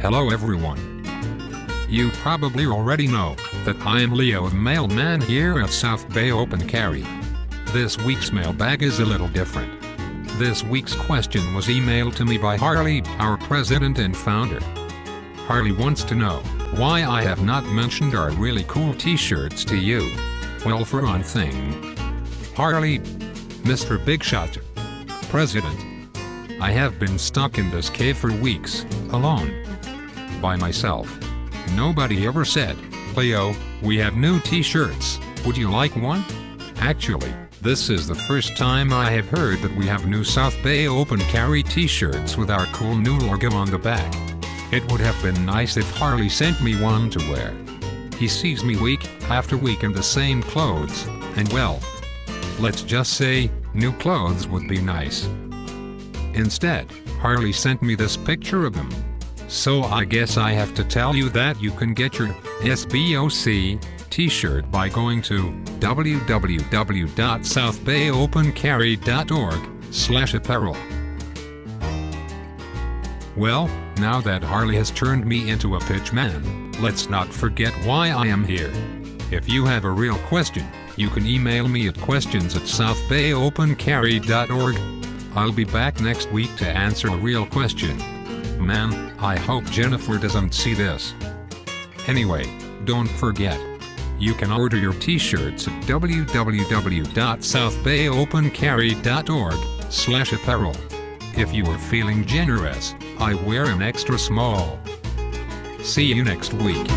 Hello everyone. You probably already know that I am Leo the mailman here at South Bay Open Carry. This week's mailbag is a little different. This week's question was emailed to me by Harley, our president and founder. Harley wants to know why I have not mentioned our really cool t-shirts to you. Well for one thing, Harley, Mr. Big Shot, President, I have been stuck in this cave for weeks, alone. By myself. Nobody ever said, Cleo, we have new t-shirts, would you like one? Actually, this is the first time I have heard that we have new South Bay Open Carry t-shirts with our cool new logo on the back. It would have been nice if Harley sent me one to wear. He sees me week after week in the same clothes, and well, let's just say, new clothes would be nice. Instead, Harley sent me this picture of them. So I guess I have to tell you that you can get your SBOC t-shirt by going to www.southbayopencarry.org slash apparel. Well, now that Harley has turned me into a pitchman, let's not forget why I am here. If you have a real question, you can email me at questions at southbayopencarry.org. I'll be back next week to answer a real question. Man, I hope Jennifer doesn't see this. Anyway, don't forget. You can order your t-shirts at www.southbayopencarry.org slash apparel. If you are feeling generous, I wear an extra small. See you next week.